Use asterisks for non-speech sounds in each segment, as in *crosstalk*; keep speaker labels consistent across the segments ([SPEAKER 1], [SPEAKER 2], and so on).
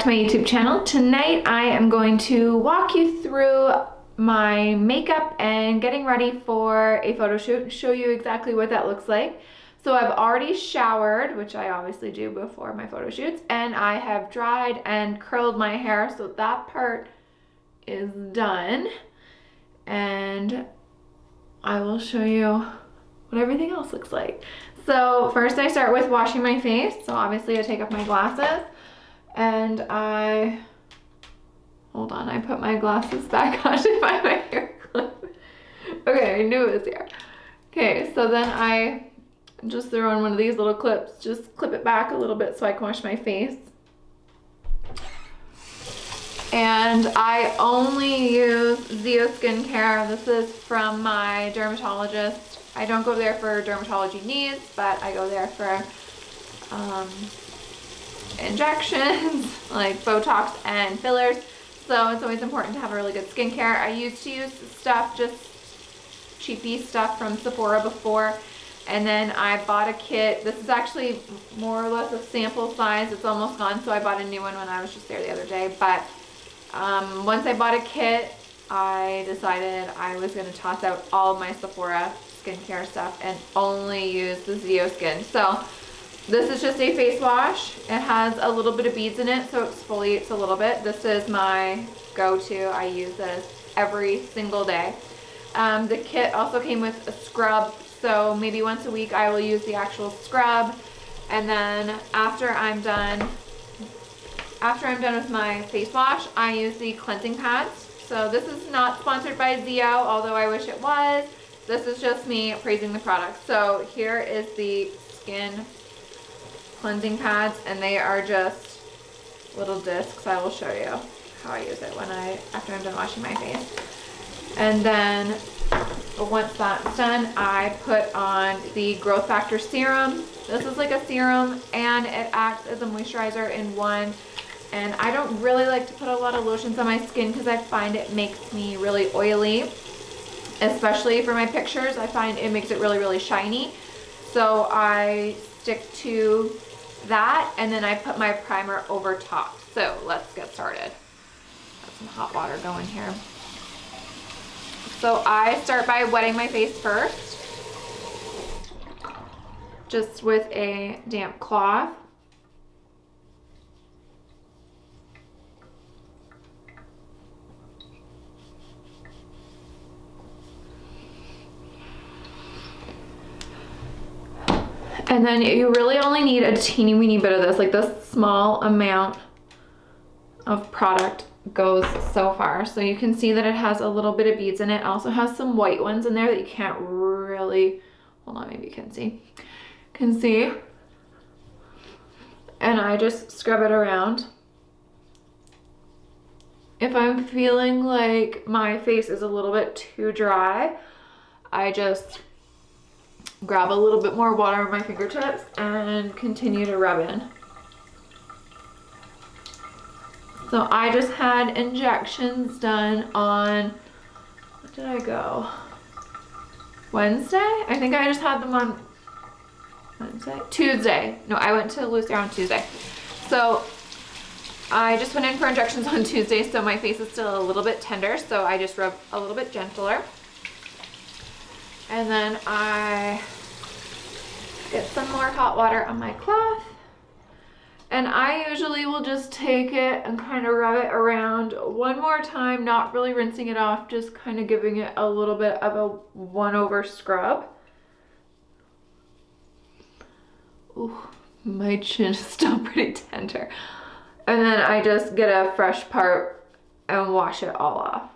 [SPEAKER 1] To my YouTube channel. Tonight I am going to walk you through my makeup and getting ready for a photo shoot, show you exactly what that looks like. So I've already showered, which I obviously do before my photo shoots, and I have dried and curled my hair, so that part is done. And I will show you what everything else looks like. So first I start with washing my face. So obviously I take off my glasses and I, hold on, I put my glasses back *laughs* on to find my hair clip. Okay, I knew it was here. Okay, so then I just throw in one of these little clips, just clip it back a little bit so I can wash my face. And I only use ZO Skincare. This is from my dermatologist. I don't go there for dermatology needs, but I go there for um, injections, *laughs* like Botox and fillers. So it's always important to have a really good skincare. I used to use stuff, just cheapy stuff from Sephora before. And then I bought a kit. This is actually more or less a sample size. It's almost gone, so I bought a new one when I was just there the other day. But um, once I bought a kit, I decided I was going to toss out all my Sephora skincare stuff and only use the ZO Skin. So this is just a face wash. It has a little bit of beads in it, so it exfoliates a little bit. This is my go-to. I use this every single day. Um, the kit also came with a scrub, so maybe once a week I will use the actual scrub. And then after I'm done, after I'm done with my face wash, I use the cleansing pads. So this is not sponsored by ZO, although I wish it was. This is just me praising the product. So here is the skin cleansing pads and they are just little discs. I will show you how I use it when I, after I'm done washing my face. And then once that's done, I put on the Growth Factor Serum. This is like a serum and it acts as a moisturizer in one. And I don't really like to put a lot of lotions on my skin because I find it makes me really oily. Especially for my pictures, I find it makes it really, really shiny. So I stick to that and then I put my primer over top. So let's get started. Got some hot water going here. So I start by wetting my face first. Just with a damp cloth. And then you really only need a teeny weeny bit of this, like this small amount of product goes so far. So you can see that it has a little bit of beads in it. it also has some white ones in there that you can't really, hold on, maybe you can see. Can see. And I just scrub it around. If I'm feeling like my face is a little bit too dry, I just grab a little bit more water on my fingertips and continue to rub in. So I just had injections done on, what did I go? Wednesday? I think I just had them on Wednesday? Tuesday. No, I went to Lucerne on Tuesday. So I just went in for injections on Tuesday, so my face is still a little bit tender, so I just rub a little bit gentler. And then I get some more hot water on my cloth. And I usually will just take it and kind of rub it around one more time, not really rinsing it off, just kind of giving it a little bit of a one over scrub. Ooh, my chin is *laughs* still pretty tender. And then I just get a fresh part and wash it all off.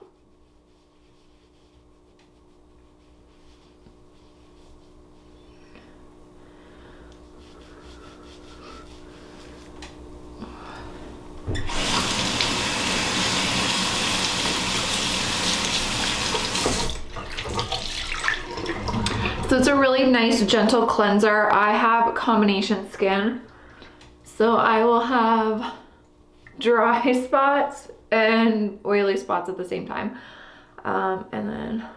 [SPEAKER 1] So it's a really nice gentle cleanser. I have combination skin. So I will have dry *laughs* spots and oily spots at the same time. Um, and then,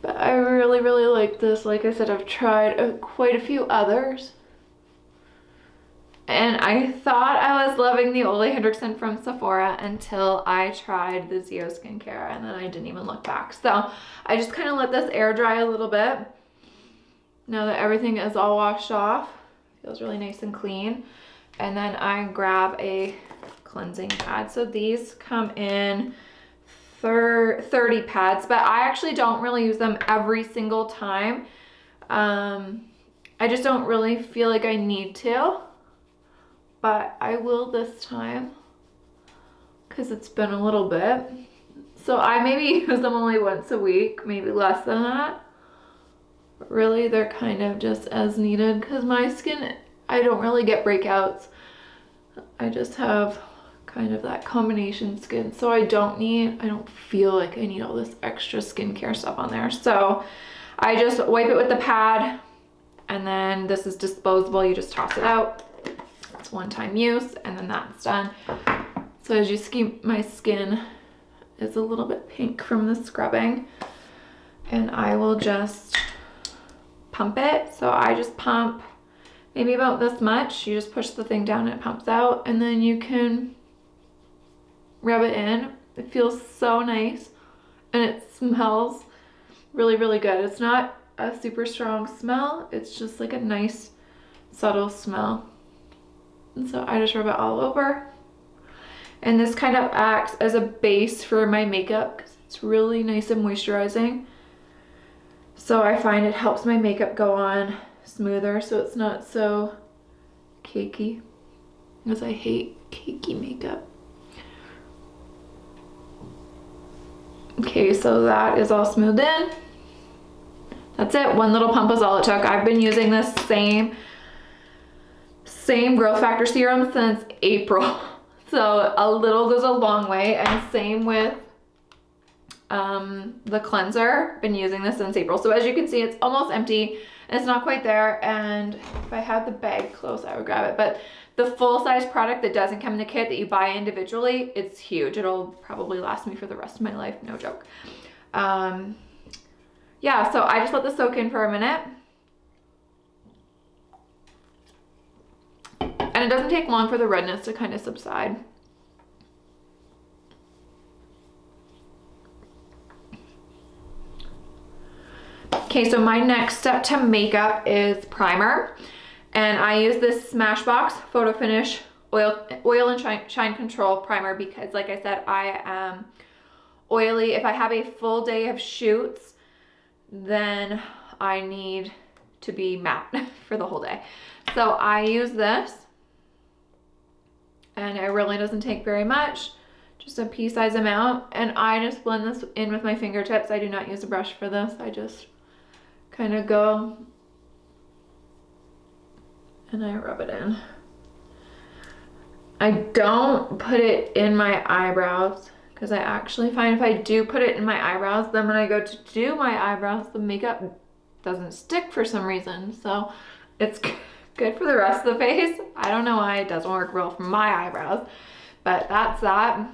[SPEAKER 1] but I really, really like this. Like I said, I've tried uh, quite a few others. And I thought I was loving the Ole Henriksen from Sephora until I tried the ZO skincare and then I didn't even look back. So I just kind of let this air dry a little bit. Now that everything is all washed off, feels really nice and clean. And then I grab a cleansing pad. So these come in 30 pads, but I actually don't really use them every single time. Um, I just don't really feel like I need to but I will this time because it's been a little bit. So I maybe *laughs* use them only once a week, maybe less than that. Really, they're kind of just as needed because my skin, I don't really get breakouts. I just have kind of that combination skin. So I don't need, I don't feel like I need all this extra skincare stuff on there. So I just wipe it with the pad and then this is disposable. You just toss it out one-time use and then that's done. So as you see, my skin is a little bit pink from the scrubbing and I will just pump it. So I just pump maybe about this much. You just push the thing down and it pumps out and then you can rub it in. It feels so nice and it smells really, really good. It's not a super strong smell. It's just like a nice subtle smell. And so I just rub it all over. And this kind of acts as a base for my makeup because it's really nice and moisturizing. So I find it helps my makeup go on smoother so it's not so cakey because I hate cakey makeup. Okay, so that is all smoothed in. That's it, one little pump was all it took. I've been using this same same growth factor serum since April. *laughs* So a little goes a long way and same with um, the cleanser. Been using this since April. So as you can see, it's almost empty. It's not quite there. And if I had the bag close, I would grab it. But the full size product that doesn't come in the kit that you buy individually, it's huge. It'll probably last me for the rest of my life. No joke. Um, yeah, so I just let this soak in for a minute. And it doesn't take long for the redness to kind of subside. Okay, so my next step to makeup is primer. And I use this Smashbox Photo Finish Oil, oil and shine, shine Control Primer because like I said, I am oily. If I have a full day of shoots, then I need to be matte *laughs* for the whole day. So I use this and it really doesn't take very much just a pea size amount. And I just blend this in with my fingertips. I do not use a brush for this. I just kind of go and I rub it in. I don't put it in my eyebrows because I actually find if I do put it in my eyebrows then when I go to do my eyebrows the makeup doesn't stick for some reason. So it's *laughs* good for the rest of the face. I don't know why it doesn't work well for my eyebrows, but that's that.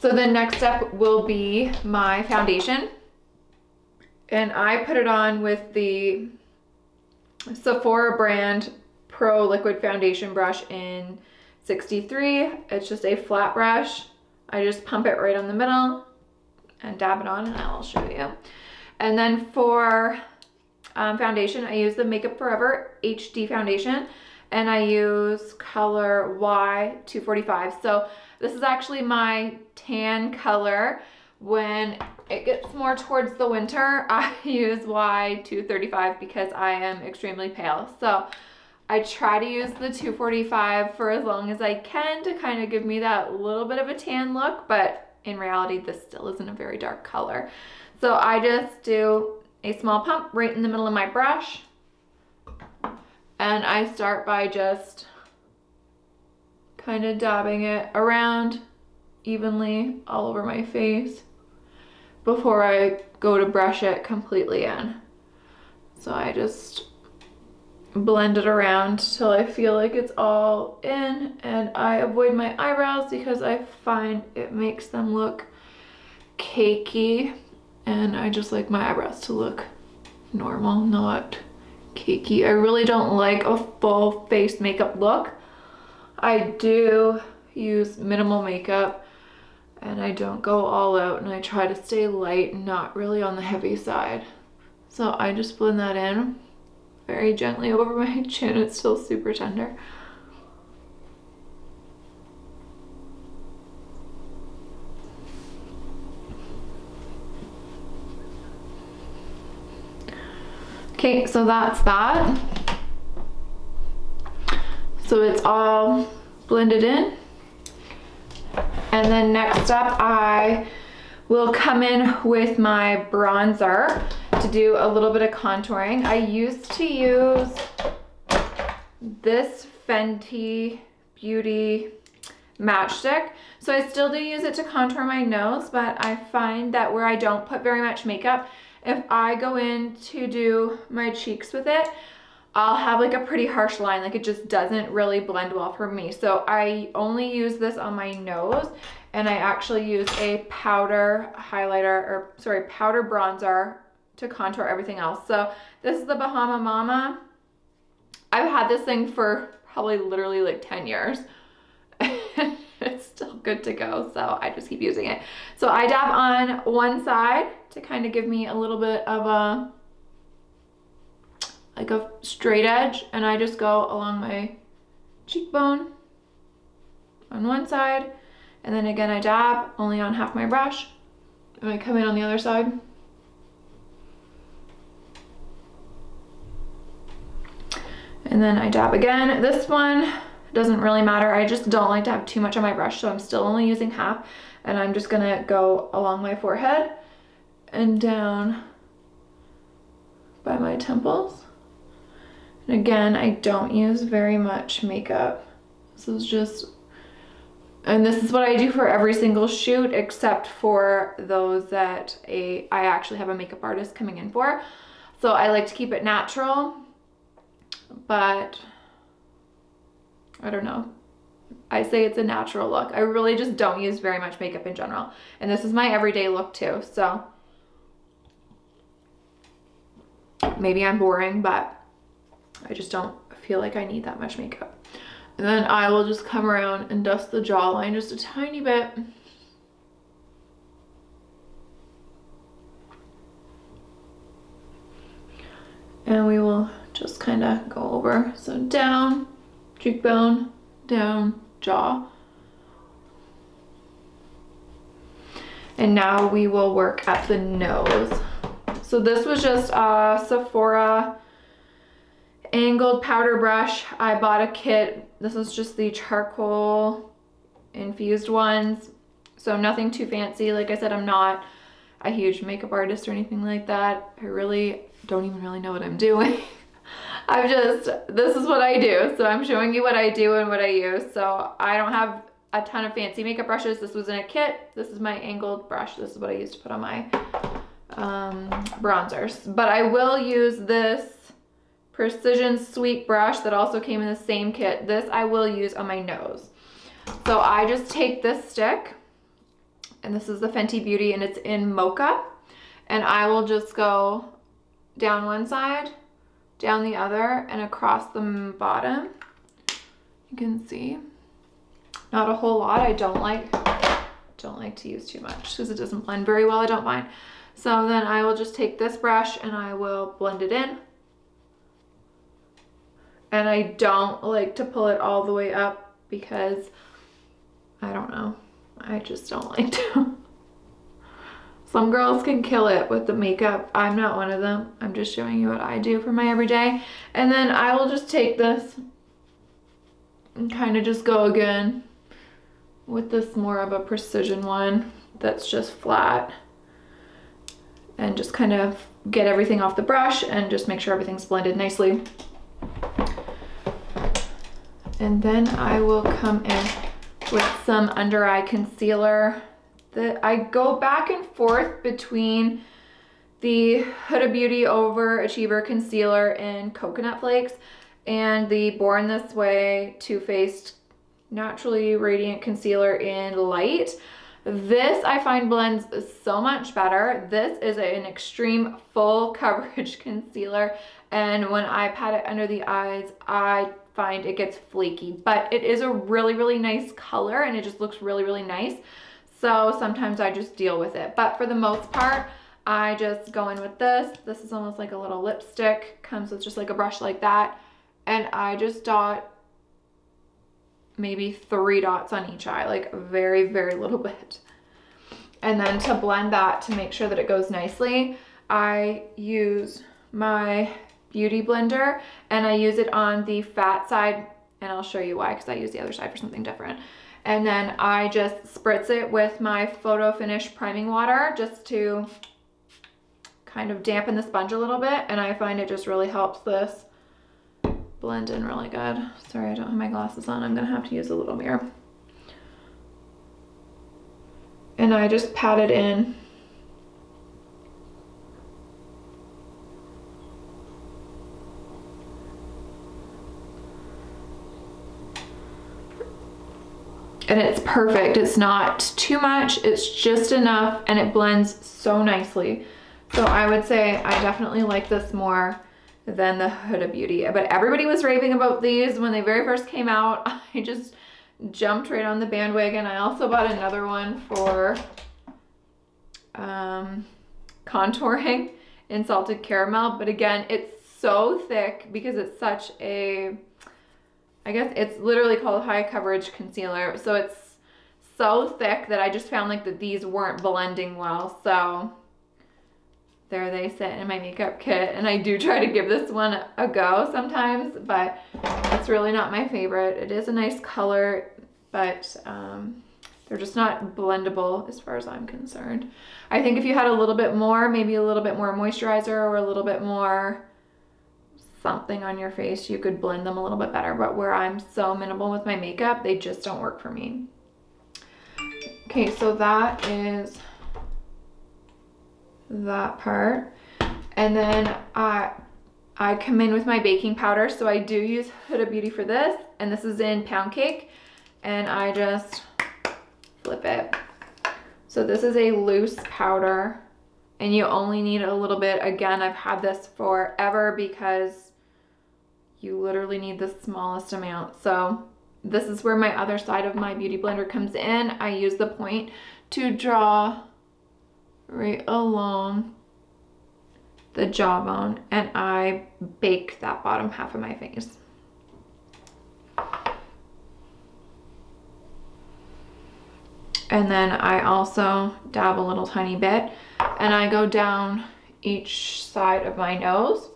[SPEAKER 1] So the next step will be my foundation. And I put it on with the Sephora brand Pro Liquid Foundation Brush in 63. It's just a flat brush. I just pump it right on the middle and dab it on and I'll show you. And then for um, foundation. I use the Makeup Forever HD foundation and I use color Y245. So this is actually my tan color. When it gets more towards the winter, *laughs* I use Y235 because I am extremely pale. So I try to use the 245 for as long as I can to kind of give me that little bit of a tan look, but in reality, this still isn't a very dark color. So I just do a small pump right in the middle of my brush. And I start by just kind of dabbing it around evenly all over my face before I go to brush it completely in. So I just blend it around till I feel like it's all in and I avoid my eyebrows because I find it makes them look cakey and I just like my eyebrows to look normal, not cakey. I really don't like a full face makeup look. I do use minimal makeup and I don't go all out and I try to stay light not really on the heavy side. So I just blend that in very gently over my *laughs* chin. It's still super tender. Okay, so that's that. So it's all blended in. And then next up, I will come in with my bronzer to do a little bit of contouring. I used to use this Fenty Beauty Match Stix. So I still do use it to contour my nose, but I find that where I don't put very much makeup, if I go in to do my cheeks with it, I'll have like a pretty harsh line. Like it just doesn't really blend well for me. So I only use this on my nose and I actually use a powder highlighter or sorry, powder bronzer to contour everything else. So this is the Bahama Mama. I've had this thing for probably literally like 10 years. *laughs* it's still good to go. So I just keep using it. So I dab on one side to kind of give me a little bit of a, like a straight edge. And I just go along my cheekbone on one side. And then again, I dab only on half my brush. And I come in on the other side. And then I dab again. This one doesn't really matter. I just don't like to have too much on my brush, so I'm still only using half. And I'm just gonna go along my forehead and down by my temples. And again, I don't use very much makeup. This is just, and this is what I do for every single shoot except for those that a, I actually have a makeup artist coming in for. So I like to keep it natural, but I don't know. I say it's a natural look. I really just don't use very much makeup in general. And this is my everyday look too, so. Maybe I'm boring, but I just don't feel like I need that much makeup. And then I will just come around and dust the jawline just a tiny bit. And we will just kind of go over. So down, cheekbone, down, jaw. And now we will work at the nose. So this was just a Sephora angled powder brush. I bought a kit. This is just the charcoal infused ones. So nothing too fancy. Like I said, I'm not a huge makeup artist or anything like that. I really don't even really know what I'm *laughs* doing. I'm just, this is what I do. So I'm showing you what I do and what I use. So I don't have a ton of fancy makeup brushes. This was in a kit. This is my angled brush. This is what I use to put on my um, bronzers. But I will use this Precision Sweet brush that also came in the same kit. This I will use on my nose. So I just take this stick, and this is the Fenty Beauty, and it's in Mocha. And I will just go down one side down the other and across the bottom. You can see, not a whole lot. I don't like, don't like to use too much because it doesn't blend very well, I don't find. So then I will just take this brush and I will blend it in. And I don't like to pull it all the way up because I don't know. I just don't *laughs* like to. Some girls can kill it with the makeup. I'm not one of them. I'm just showing you what I do for my everyday. And then I will just take this and kind of just go again with this more of a precision one that's just flat and just kind of get everything off the brush and just make sure everything's blended nicely. And then I will come in with some under eye concealer that I go back and forth between the Huda Beauty Overachiever Concealer in Coconut Flakes and the Born This Way Too Faced Naturally Radiant Concealer in Light. This I find blends so much better. This is an extreme full *laughs* coverage concealer. And when I pat it under the eyes, I find it gets flaky, but it is a really, really nice color and it just looks really, really nice. So sometimes I just deal with it. But for the most part, I just go in with this. This is almost like a little lipstick. Comes with just like a brush like that. And I just dot maybe three dots on each eye, like very, very little bit. And then to blend that to make sure that it goes nicely, I use my Beauty Blender and I use it on the fat side and I'll show you why because I use the other side for something different. And then I just spritz it with my Photo Finish priming water just to kind of dampen the sponge a little bit. And I find it just really helps this blend in really good. Sorry, I don't have my glasses on. I'm gonna have to use a little mirror. And I just pat it in and it's perfect. It's not too much, it's just enough and it blends so nicely. So I would say I definitely like this more than the Huda Beauty. But everybody was raving about these when they very first came out. *laughs* I just jumped right on the bandwagon. I also bought another one for um, contouring in salted caramel. But again, it's so thick because it's such a I guess it's literally called high coverage concealer. So it's so thick that I just found like that these weren't blending well. So there they sit in my makeup kit. And I do try to give this one a go sometimes, but it's really not my favorite. It is a nice color, but um, they're just not blendable as far as I'm concerned. I think if you had a little bit more, maybe a little bit more moisturizer or a little bit more something on your face, you could blend them a little bit better. But where I'm so minimal with my makeup, they just don't work for me. Okay, so that is that part. And then I, I come in with my baking powder. So I do use Huda Beauty for this. And this is in Pound Cake. And I just flip it. So this is a loose powder and you only need a little bit. Again, I've had this forever because you literally need the smallest amount. So this is where my other side of my beauty blender comes in. I use the point to draw right along the jawbone and I bake that bottom half of my face. And then I also dab a little tiny bit and I go down each side of my nose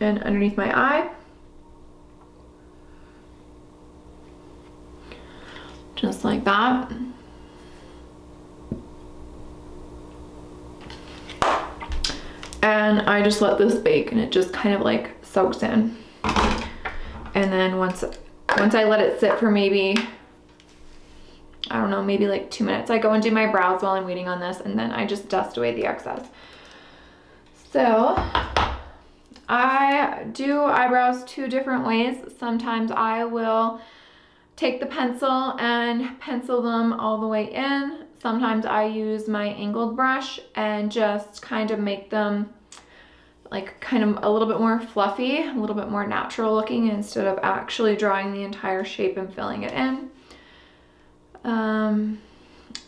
[SPEAKER 1] and underneath my eye. Just like that. And I just let this bake and it just kind of like soaks in. And then once, once I let it sit for maybe, I don't know, maybe like two minutes, I go and do my brows while I'm waiting on this and then I just dust away the excess. So I do eyebrows two different ways. Sometimes I will take the pencil and pencil them all the way in. Sometimes I use my angled brush and just kind of make them like kind of a little bit more fluffy, a little bit more natural looking instead of actually drawing the entire shape and filling it in. Um,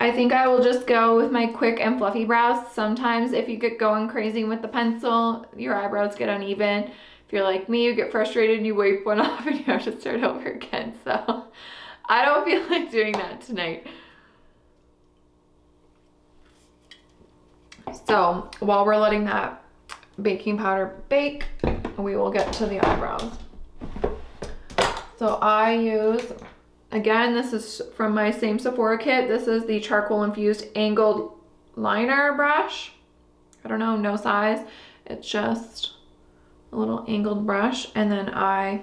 [SPEAKER 1] I think I will just go with my quick and fluffy brows. Sometimes if you get going crazy with the pencil, your eyebrows get uneven. If you're like me, you get frustrated and you wipe one *laughs* off and you have to start over again. So I don't feel *laughs* like doing that tonight. So while we're letting that baking powder bake, we will get to the eyebrows. So I use Again, this is from my same Sephora kit. This is the charcoal infused angled liner brush. I don't know, no size. It's just a little angled brush and then I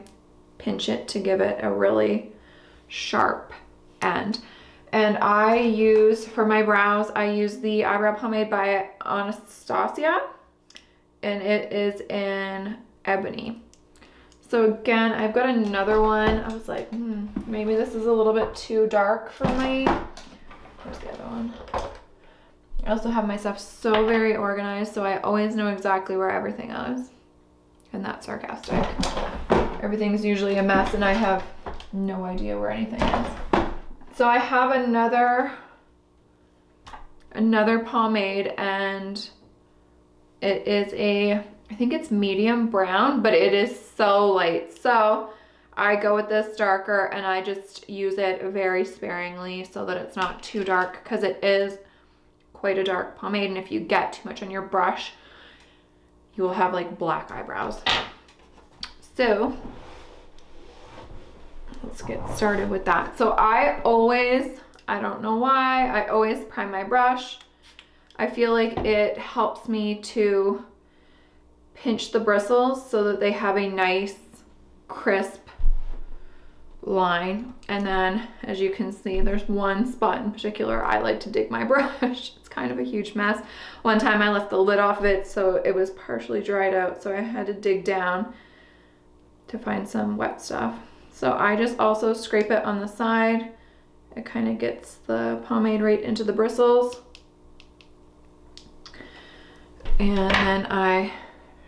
[SPEAKER 1] pinch it to give it a really sharp end. And I use, for my brows, I use the eyebrow pomade by Anastasia and it is in ebony. So again, I've got another one. I was like, hmm, maybe this is a little bit too dark for my, where's the other one? I also have my stuff so very organized, so I always know exactly where everything is. And that's sarcastic. Everything's usually a mess and I have no idea where anything is. So I have another, another pomade and it is a, I think it's medium brown, but it is so light. So I go with this darker and I just use it very sparingly so that it's not too dark because it is quite a dark pomade. And if you get too much on your brush, you will have like black eyebrows. So let's get started with that. So I always, I don't know why, I always prime my brush. I feel like it helps me to pinch the bristles so that they have a nice crisp line. And then as you can see, there's one spot in particular I like to dig my *laughs* brush. Kind of a huge mess. One time I left the lid off of it so it was partially dried out so I had to dig down to find some wet stuff. So I just also scrape it on the side. It kind of gets the pomade right into the bristles. And then I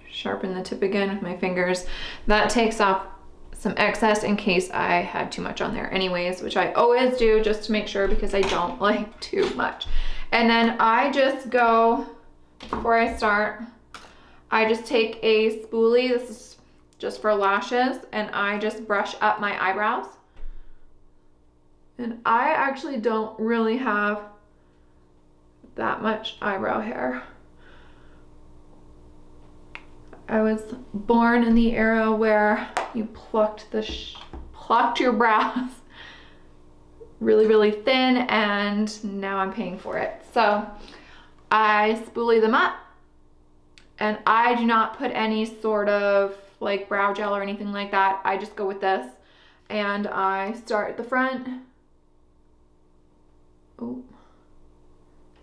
[SPEAKER 1] sharpen the tip again with my fingers. That takes off some excess in case I had too much on there anyways, which I always do just to make sure because I don't *laughs* like too much. And then I just go, before I start, I just take a spoolie, this is just for lashes, and I just brush up my eyebrows. And I actually don't really have that much eyebrow hair. I was born in the era where you plucked the plucked your *laughs* brows really, really thin and now I'm paying for it. So I spoolie them up and I do not put any sort of like brow gel or anything like that. I just go with this and I start at the front. Oh,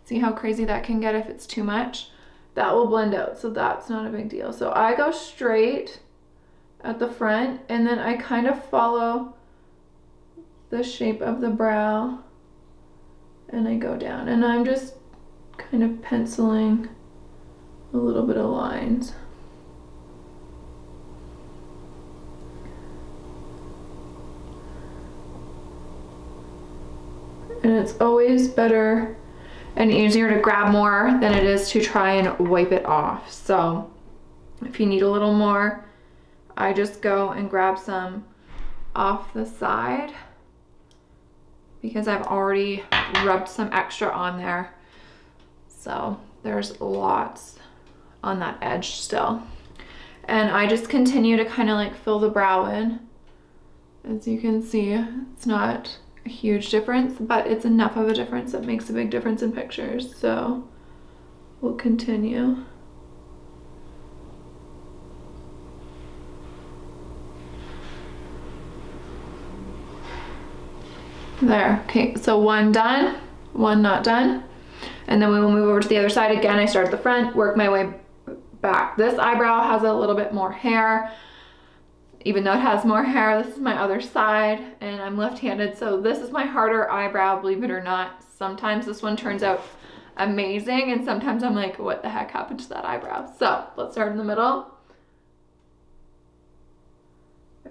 [SPEAKER 1] see how crazy that can get if it's too much? that will blend out. So that's not a big deal. So I go straight at the front and then I kind of follow the shape of the brow and I go down and I'm just kind of penciling a little bit of lines. And it's always better and easier to grab more than it is to try and wipe it off. So if you need a little more, I just go and grab some off the side because I've already rubbed some extra on there. So there's lots on that edge still. And I just continue to kind of like fill the brow in. As you can see, it's not a huge difference, but it's enough of a difference that makes a big difference in pictures. So we'll continue. There, okay, so one done, one not done. And then we will move over to the other side. Again, I start at the front, work my way back. This eyebrow has a little bit more hair even though it has more hair, this is my other side and I'm left-handed. So this is my harder eyebrow, believe it or not. Sometimes this one turns out amazing and sometimes I'm like, what the heck happened to that eyebrow? So let's start in the middle.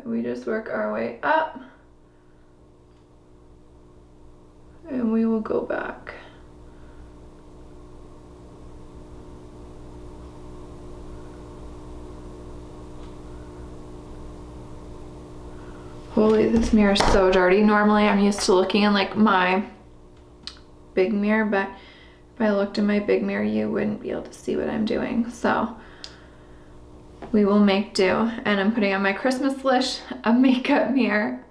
[SPEAKER 1] We just work our way up. And we will go back. Holy, this mirror is so dirty. Normally I'm used to looking in like my big mirror, but if I looked in my big mirror, you wouldn't be able to see what I'm doing. So we will make do. And I'm putting on my Christmas Wish, a makeup mirror.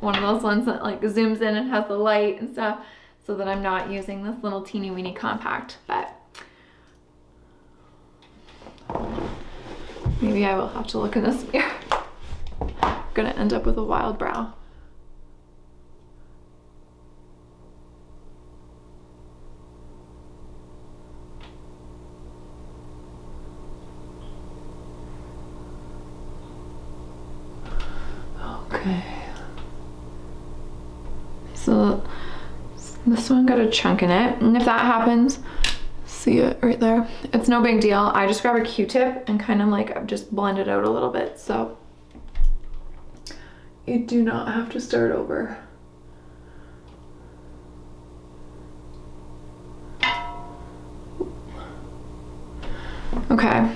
[SPEAKER 1] One of those ones that like zooms in and has the light and stuff so that I'm not using this little teeny weeny compact, but maybe I will have to look in this *laughs* mirror I'm gonna end up with a wild brow. Okay. So this one got a chunk in it. And if that happens, see it right there. It's no big deal. I just grab a Q-tip and kind of like just blend it out a little bit. So you do not have to start over. Okay.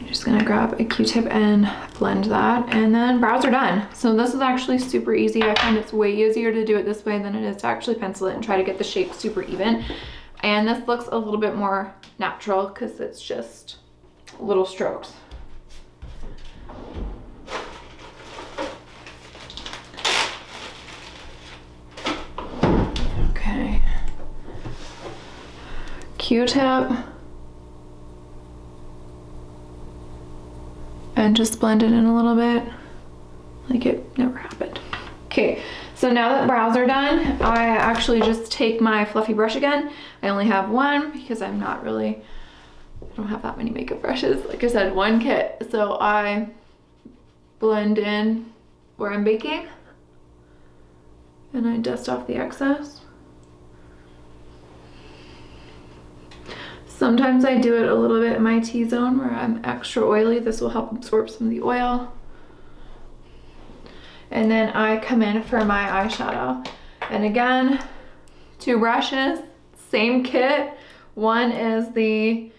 [SPEAKER 1] I'm just gonna grab a Q-tip and blend that and then brows are done. So this is actually super easy. I find it's way easier to do it this way than it is to actually pencil it and try to get the shape super even. And this looks a little bit more natural because it's just little strokes. Okay. Q-tip. And just blend it in a little bit like it never happened. Okay, so now that brows are done, I actually just take my fluffy brush again. I only have one because I'm not really, I don't have that many makeup brushes. Like I said, one kit. So I blend in where I'm baking and I dust off the excess. Sometimes I do it a little bit in my T-zone where I'm extra oily. This will help absorb some of the oil. And then I come in for my eyeshadow. And again, two brushes, same kit. One is the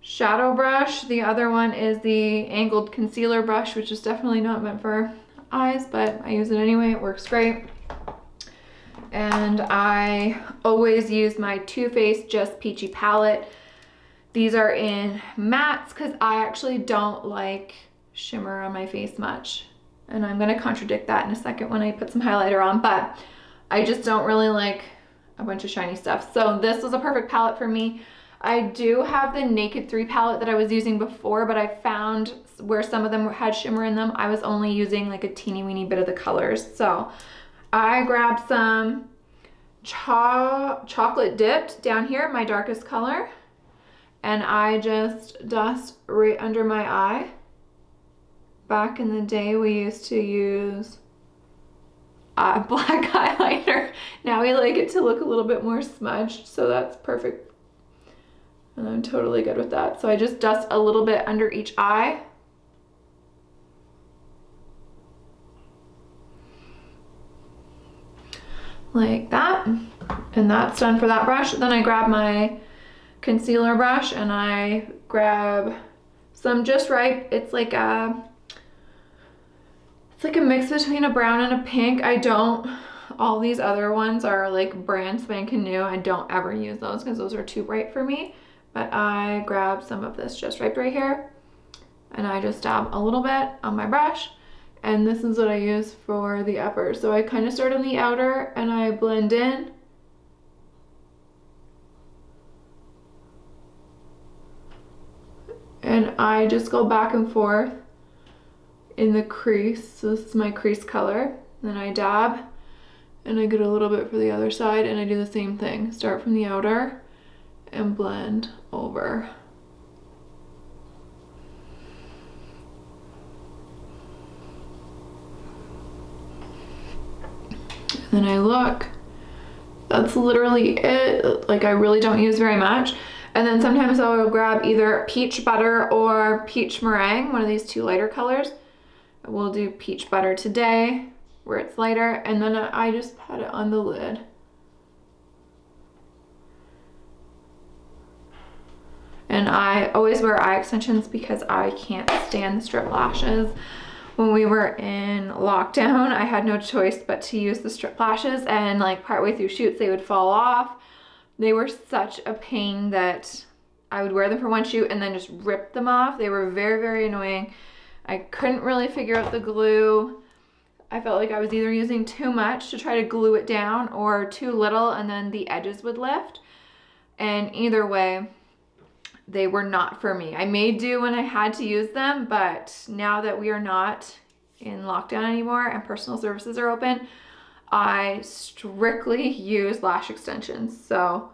[SPEAKER 1] shadow brush. The other one is the angled concealer brush, which is definitely not meant for eyes, but I use it anyway. It works great. And I always use my Too Faced Just Peachy palette. These are in mattes because I actually don't like shimmer on my face much. And I'm gonna contradict that in a second when I put some highlighter on, but I just don't really like a bunch of shiny stuff. So this was a perfect palette for me. I do have the Naked 3 palette that I was using before, but I found where some of them had shimmer in them, I was only using like a teeny weeny bit of the colors. So I grabbed some cho chocolate dipped down here, my darkest color and I just dust right under my eye. Back in the day, we used to use uh, *laughs* black highlighter. Now we like it to look a little bit more smudged, so that's perfect. And I'm totally good with that. So I just dust a little bit under each eye. Like that. And that's done for that brush. Then I grab my concealer brush and I grab some just right. It's like a, it's like a mix between a brown and a pink. I don't, all these other ones are like brand spanking new. I don't ever use those because those are too bright for me. But I grab some of this just right right here and I just dab a little bit on my brush and this is what I use for the upper. So I kind of start on the outer and I blend in and I just go back and forth in the crease. So this is my crease color. Then I dab and I get a little bit for the other side and I do the same thing. Start from the outer and blend over. Then I look. That's literally it. Like I really don't use very much. And then sometimes I'll grab either peach butter or peach meringue, one of these two lighter colors. We'll do peach butter today where it's lighter and then I just pat it on the lid. And I always wear eye extensions because I can't stand the strip lashes. When we were in lockdown, *laughs* I had no choice but to use the strip lashes and like partway through shoots, they would fall off they were such a pain that I would wear them for one shoot and then just rip them off. They were very, very annoying. I couldn't really figure out the glue. I felt like I was either using too much to try to glue it down or too little and then the edges would lift. And either way, they were not for me. I made do when I had to use them, but now that we are not in lockdown anymore and personal services are open, I strictly use lash extensions. So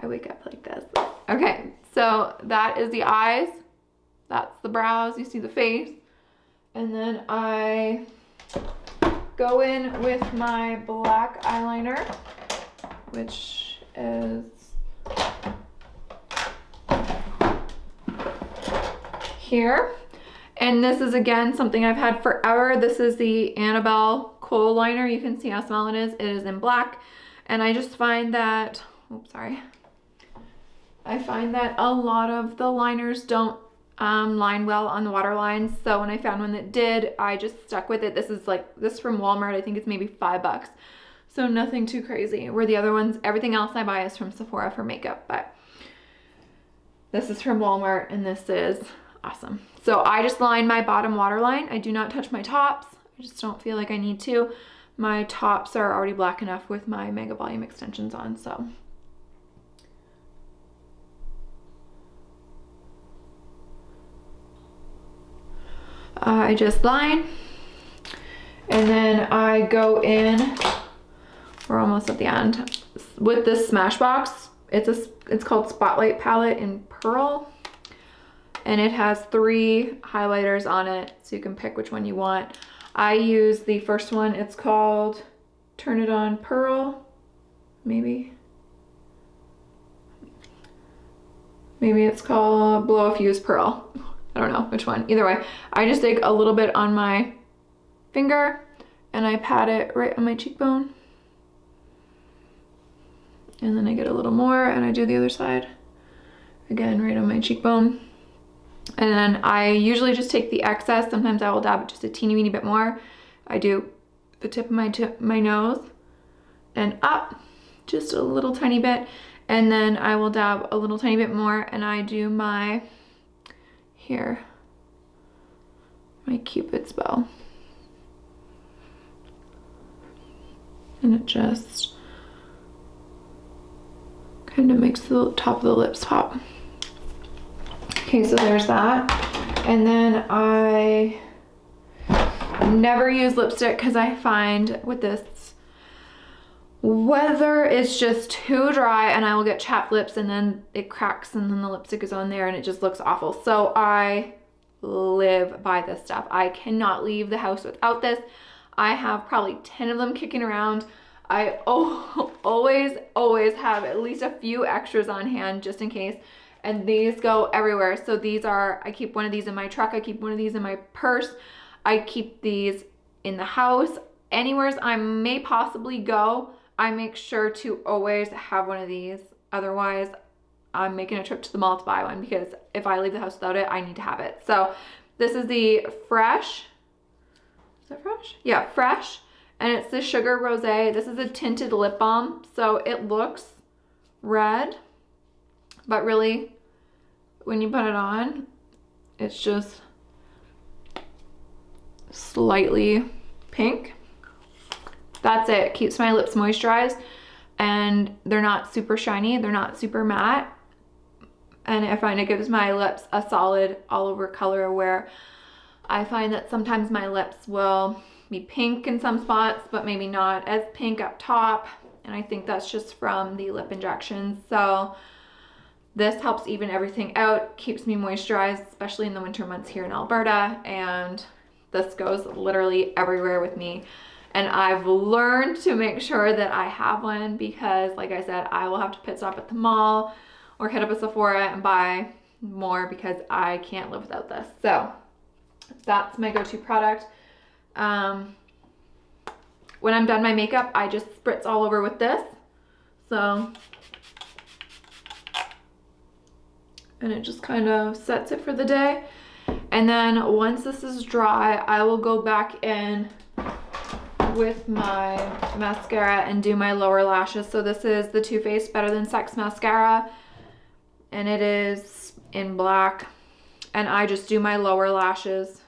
[SPEAKER 1] I wake up like this. Okay, so that is the eyes. That's the brows. You see the face. And then I go in with my black eyeliner, which is here. And this is again something I've had forever. This is the Annabelle Kohl liner. You can see how small it is. It is in black. And I just find that, oops, sorry. I find that a lot of the liners don't um, line well on the water lines. So when I found one that did, I just stuck with it. This is like, this from Walmart. I think it's maybe five bucks. So nothing too crazy. Where the other ones, everything else I buy is from Sephora for makeup. But this is from Walmart and this is awesome. So I just line my bottom waterline. I do not touch my tops. I just don't feel like I need to. My tops are already black enough with my Mega Volume extensions on, so. I just line and then I go in, we're almost at the end, with this Smashbox. It's a, it's called Spotlight Palette in Pearl and it has three highlighters on it so you can pick which one you want. I use the first one, it's called Turn It On Pearl, maybe. Maybe it's called Blow a Fuse Pearl. I don't know which one. Either way, I just take a little bit on my finger and I pat it right on my cheekbone. And then I get a little more and I do the other side. Again, right on my cheekbone. And then I usually just take the excess. Sometimes I will dab just a teeny weeny bit more. I do the tip of my, tip, my nose and up just a little tiny bit. And then I will dab a little tiny bit more and I do my, here, my cupid's bow. And it just kind of makes the top of the lips pop. Okay, so there's that. And then I never use lipstick because I find with this weather it's just too dry and I will get chapped lips and then it cracks and then the lipstick is on there and it just looks awful. So I live by this stuff. I cannot leave the house without this. I have probably 10 of them kicking around. I *laughs* always, always have at least a few extras on hand just in case and these go everywhere. So these are, I keep one of these in my truck. I keep one of these in my purse. I keep these in the house. Anywhere I may possibly go, I make sure to always have one of these. Otherwise, I'm making a trip to the mall to buy one because if I leave the house without it, I need to have it. So this is the Fresh, is that Fresh? Yeah, Fresh. And it's the Sugar Rosé. This is a tinted lip balm. So it looks red, but really when you put it on, it's just slightly pink. That's it. Keeps my lips moisturized and they're not super shiny. They're not super matte. And I find it gives my lips a solid all over color where I find that sometimes my lips will be pink in some spots, but maybe not as pink up top. And I think that's just from the lip injections. So this helps even everything out, keeps me moisturized, especially in the winter months here in Alberta. And this goes literally everywhere with me. And I've learned to make sure that I have one because like I said, I will have to pit stop at the mall or hit up a Sephora and buy more because I can't live without this. So that's my go-to product. Um, when I'm done my makeup, I just spritz all over with this. So and it just kind of sets it for the day. And then once this is dry, I will go back in with my mascara and do my lower lashes. So this is the Too Faced Better Than Sex Mascara and it is in black and I just do my lower lashes.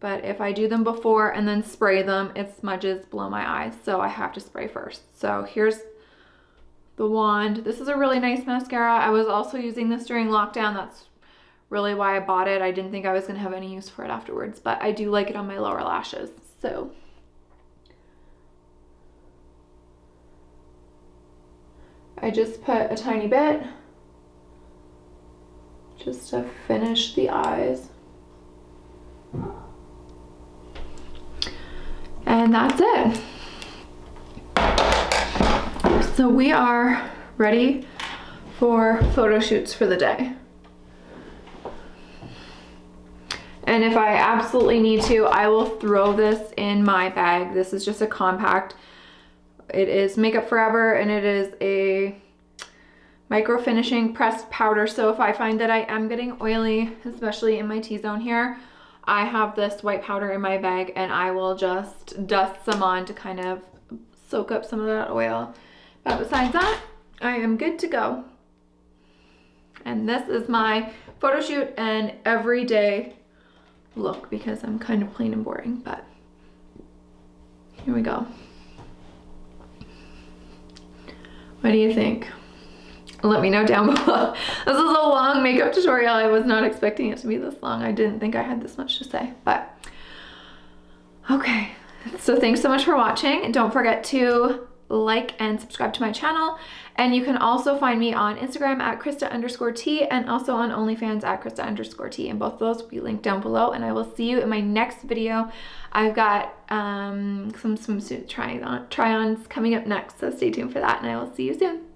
[SPEAKER 1] But if I do them before and then spray them, it smudges below my eyes. So I have to spray first. So here's the wand. This is a really nice mascara. I was also using this during lockdown. That's really why I bought it. I didn't think I was gonna have any use for it afterwards, but I do like it on my lower lashes, so. I just put a tiny bit just to finish the eyes. And that's it. So we are ready for photo shoots for the day. And if I absolutely need to, I will throw this in my bag. This is just a compact. It is Make Up For Ever and it is a micro finishing pressed powder. So if I find that I am getting oily, especially in my T-zone here, I have this white powder in my bag and I will just dust some on to kind of soak up some of that oil. But besides that, I am good to go. And this is my photo shoot and everyday look because I'm kind of plain and boring, but here we go. What do you think? Let me know down *laughs* below. This is a long makeup tutorial. I was not expecting it to be this long. I didn't think I had this much to say, but okay. So thanks so much for watching. Don't forget to like and subscribe to my channel. And you can also find me on Instagram at Krista underscore T and also on OnlyFans at Krista underscore T. And both of those will be linked down below. And I will see you in my next video. I've got um, some swimsuit try on try-ons coming up next, so stay tuned for that and I will see you soon.